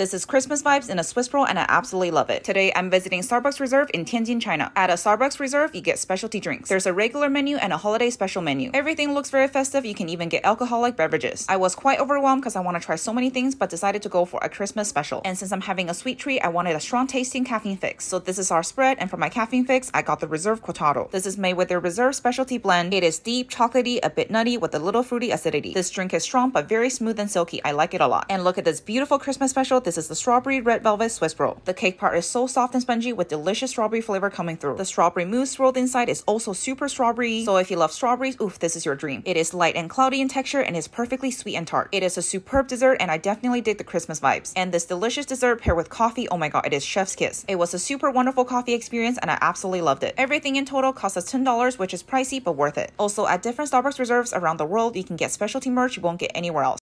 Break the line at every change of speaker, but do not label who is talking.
This is Christmas vibes in a Swiss roll and I absolutely love it. Today I'm visiting Starbucks Reserve in Tianjin, China. At a Starbucks Reserve, you get specialty drinks. There's a regular menu and a holiday special menu. Everything looks very festive. You can even get alcoholic beverages. I was quite overwhelmed because I want to try so many things but decided to go for a Christmas special. And since I'm having a sweet treat, I wanted a strong tasting caffeine fix. So this is our spread and for my caffeine fix, I got the Reserve Cortado. This is made with their Reserve specialty blend. It is deep, chocolatey, a bit nutty with a little fruity acidity. This drink is strong but very smooth and silky. I like it a lot. And look at this beautiful Christmas special. This is the strawberry red velvet Swiss roll. The cake part is so soft and spongy with delicious strawberry flavor coming through. The strawberry mousse rolled inside is also super strawberry. So if you love strawberries, oof, this is your dream. It is light and cloudy in texture and is perfectly sweet and tart. It is a superb dessert and I definitely dig the Christmas vibes. And this delicious dessert paired with coffee, oh my god, it is chef's kiss. It was a super wonderful coffee experience and I absolutely loved it. Everything in total cost us $10, which is pricey but worth it. Also, at different Starbucks reserves around the world, you can get specialty merch you won't get anywhere else.